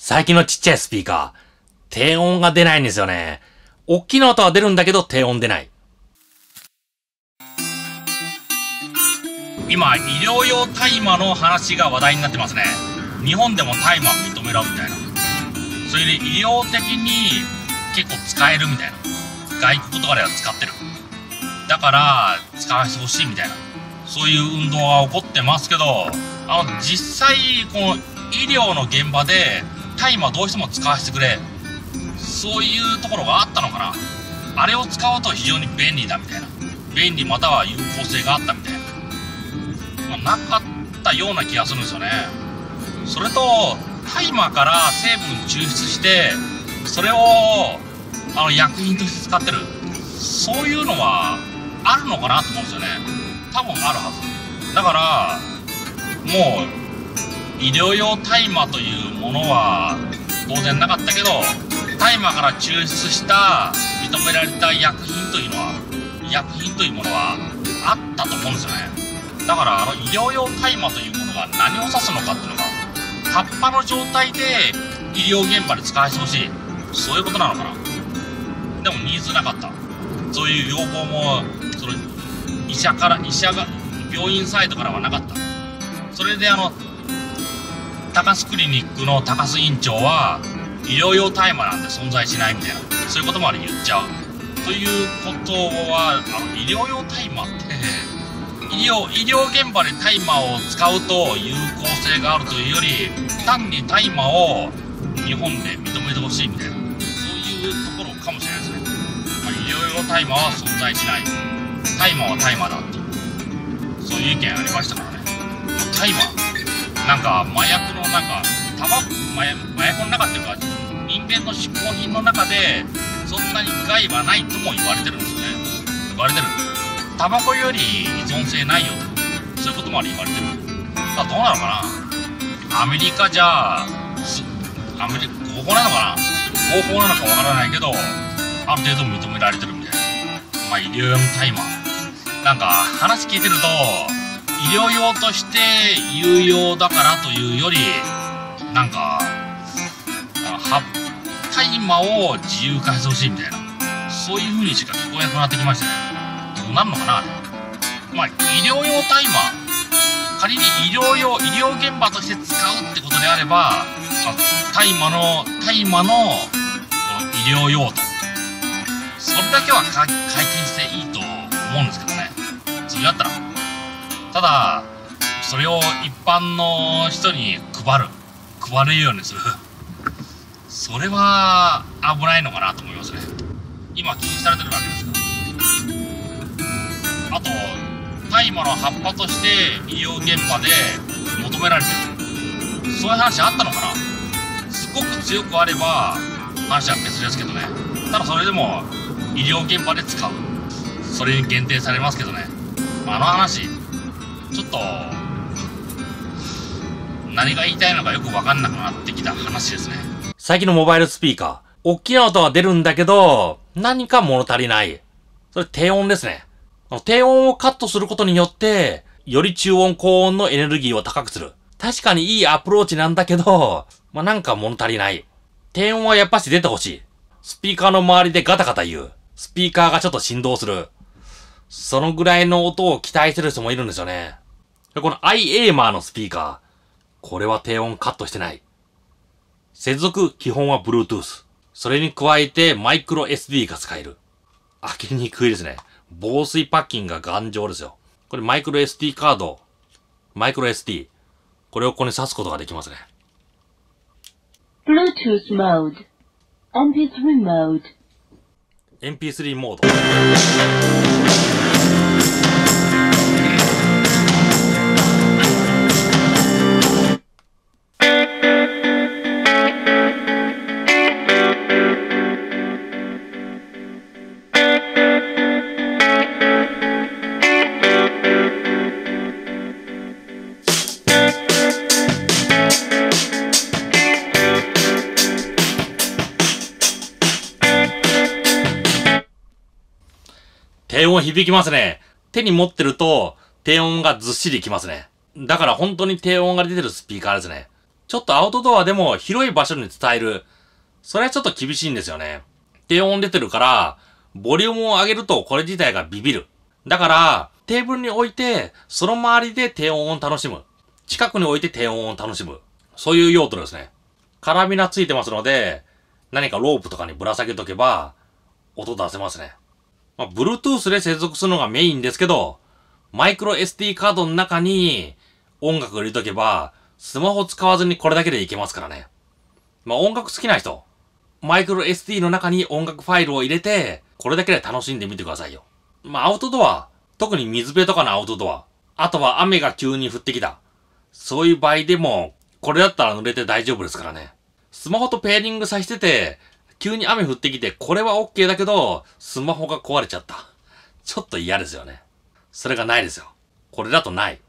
最近のちっちゃいスピーカー、低音が出ないんですよね。大きな音は出るんだけど低音出ない。今、医療用大麻の話が話題になってますね。日本でも大麻認めらみたいな。それで医療的に結構使えるみたいな。外国とかでは使ってる。だから、使わせてほしいみたいな。そういう運動が起こってますけど、あの、実際、この医療の現場で大麻どうしても使わせてくれ。そういうところがあったのかな。あれを使うと非常に便利だみたいな。便利または有効性があったみたいな、まあ、なかったような気がするんですよね。それと大麻から成分抽出してそれをあの薬品として使ってる。そういうのはあるのかなと思うんですよね。多分あるはず。だからもう医療用大麻というものは当然なかったけど大麻から抽出した認められた薬品というのは医薬品というものはあったと思うんですよね。だからあの医療用大麻というものが何を指すのかっていうのが葉っぱの状態で医療現場で使わせてほしい。そういうことなのかな。でもニーズなかった。そういう要望もその医者から医者が病院サイドからはなかった。それであの高須クリニックの高須院長は医療用大麻なんて存在しないみたいなそういうことまで言っちゃう。ということはあの医療用大麻って医療医療現場で大麻を使うと有効性があるというより単に大麻を日本で認めてほしいみたいなそういうところかもしれないですね、まあ、医療用大麻は存在しない。大麻は大麻だっていうそういう意見ありましたからね。大麻。なんか麻薬のなんかタバ麻薬の中っていうか人間の嗜好品の中でそんなに害はないとも言われてるんですよね。言われてる。タバコより依存性ないよ。とそういうことまで言われて。るさあどうなのかな？アメリカじゃアメリカ合法なのかな？合法なのかわからないけどある程度認められてるみたいな。まあ医療用の大麻。なんか話聞いてると医療用として有用だからというよりなんか大麻を自由化してほしいみたいなそういう風にしか聞こえなくなってきましたね。どうなるのかなまあ医療用大麻。仮に医療用医療現場として使うってことであれば大麻の大麻の医療用途それだけは解禁していいと思うんですけどね。それだったら。ただそれを一般の人に配る配れるようにする。それは危ないのかなと思いますね。今禁止されてるわけですからあと大麻の葉っぱとして医療現場で求められてる。そういう話あったのかな。すごく強くあれば話は別ですけどね。ただそれでも医療現場で使う。それに限定されますけどね。あの話ちょっと何が言いたいのかよく分かんなくなってきた話ですね最近のモバイルスピーカー。大きな音は出るんだけど、何か物足りない。それ低音ですね。低音をカットすることによって、より中音高音のエネルギーを高くする。確かにいいアプローチなんだけど、まあ、なんか物足りない。低音はやっぱし出てほしい。スピーカーの周りでガタガタ言う。スピーカーがちょっと振動する。そのぐらいの音を期待してる人もいるんですよね。この i エーマーのスピーカー。これは低音カットしてない。接続基本は Bluetooth。それに加えてマイクロ SD が使える。開けにくいですね。防水パッキングが頑丈ですよ。これマイクロ SD カード。マイクロ SD。これをここに挿すことができますね。Bluetooth mode。MP3 mode。MP3 モード。低音響きますね。手に持ってると、低音がずっしりきますね。だから本当に低音が出てるスピーカーですね。ちょっとアウトドアでも広い場所に伝える。それはちょっと厳しいんですよね。低音出てるから、ボリュームを上げるとこれ自体がビビる。だから、テーブルに置いて、その周りで低音を楽しむ。近くに置いて低音を楽しむ。そういう用途ですね。カラビナついてますので、何かロープとかにぶら下げとけば、音出せますね。まあ、Bluetooth で接続するのがメインですけど、マイクロ SD カードの中に音楽を入れとけば、スマホ使わずにこれだけでいけますからね。まあ、音楽好きな人、マイクロ SD の中に音楽ファイルを入れて、これだけで楽しんでみてくださいよ。まあ、アウトドア、特に水辺とかのアウトドア、あとは雨が急に降ってきた。そういう場合でも、これだったら濡れて大丈夫ですからね。スマホとペアリングさせてて、急に雨降ってきて、これは OK だけど、スマホが壊れちゃった。ちょっと嫌ですよね。それがないですよ。これだとない。